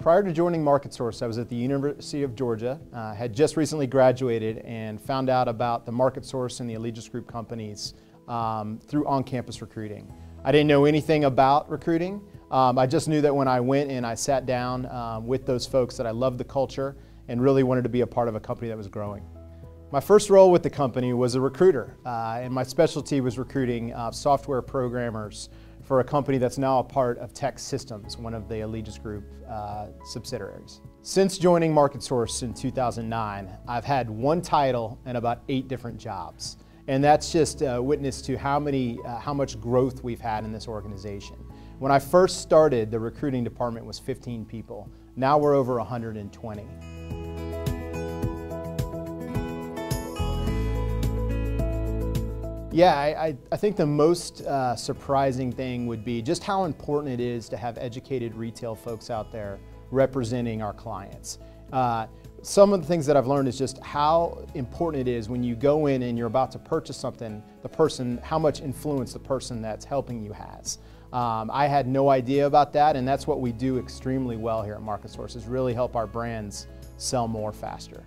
Prior to joining MarketSource, I was at the University of Georgia, uh, had just recently graduated and found out about the MarketSource and the Allegis Group companies um, through on-campus recruiting. I didn't know anything about recruiting. Um, I just knew that when I went and I sat down um, with those folks that I loved the culture and really wanted to be a part of a company that was growing. My first role with the company was a recruiter, uh, and my specialty was recruiting uh, software programmers for a company that's now a part of TEKsystems, one of the Allegis Group uh, subsidiaries. Since joining MarketSource in 2009, I've had one title and about eight different jobs. And that's just a witness to how, many, uh, how much growth we've had in this organization. When I first started, the recruiting department was 15 people. Now we're over 120. Yeah, I, I, think the most uh, surprising thing would be just how important it is to have educated retail folks out there representing our clients. Uh, some of the things that I've learned is just how important it is when you go in and you're about to purchase something, the person, how much influence the person that's helping you has. Um, I had no idea about that, and that's what we do extremely well here at MarketSource, is really help our brands sell more faster.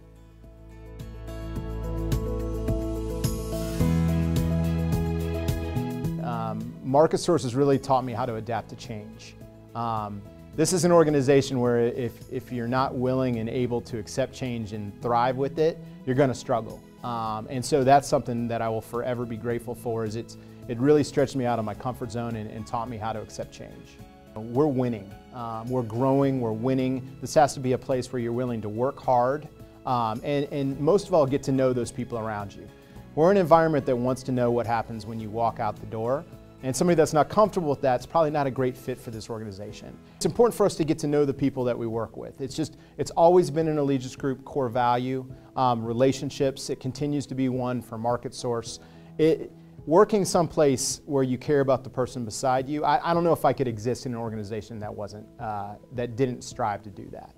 MarketSource has really taught me how to adapt to change. Um, this is an organization where if, if you're not willing and able to accept change and thrive with it, you're going to struggle. Um, and so that's something that I will forever be grateful for is it's, it really stretched me out of my comfort zone and, and taught me how to accept change. We're winning, um, we're growing, we're winning. This has to be a place where you're willing to work hard um, and, and most of all get to know those people around you. We're an environment that wants to know what happens when you walk out the door. And somebody that's not comfortable with that is probably not a great fit for this organization. It's important for us to get to know the people that we work with. It's just, it's always been an Allegis Group core value. Um, relationships, it continues to be one for MarketSource. It, working someplace where you care about the person beside you, I, I don't know if I could exist in an organization that wasn't, uh, that didn't strive to do that.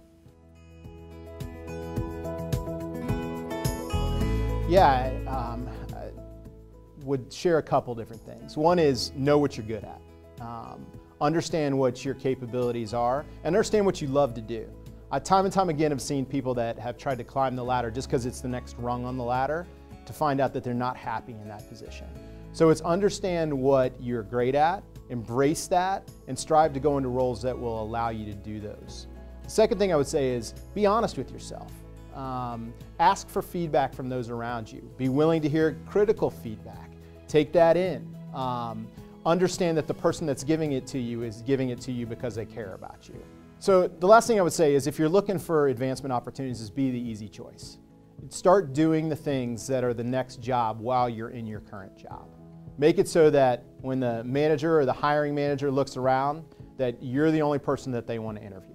Yeah, um, would share a couple different things. One is know what you're good at. Um, understand what your capabilities are and understand what you love to do. I time and time again have seen people that have tried to climb the ladder just because it's the next rung on the ladder to find out that they're not happy in that position. So it's understand what you're great at, embrace that, and strive to go into roles that will allow you to do those. The second thing I would say is be honest with yourself. Um, ask for feedback from those around you. Be willing to hear critical feedback. Take that in. Um, understand that the person that's giving it to you is giving it to you because they care about you. So the last thing I would say is if you're looking for advancement opportunities is be the easy choice. Start doing the things that are the next job while you're in your current job. Make it so that when the manager or the hiring manager looks around, that you're the only person that they want to interview.